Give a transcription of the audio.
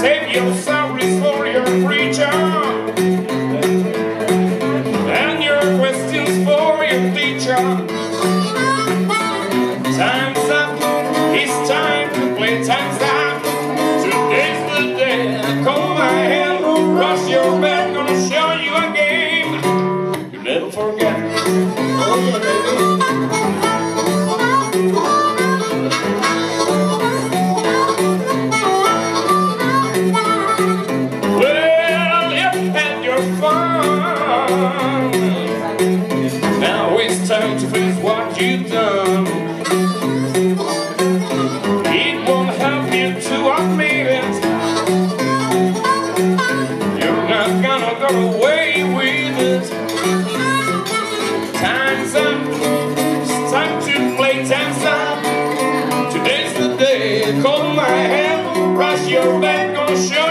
save your for your preacher. And your questions for your teacher. Time's up, it's time to play time's up. Time's up, it's time to play, time's up. Today's the day, comb my hand. brush your back show.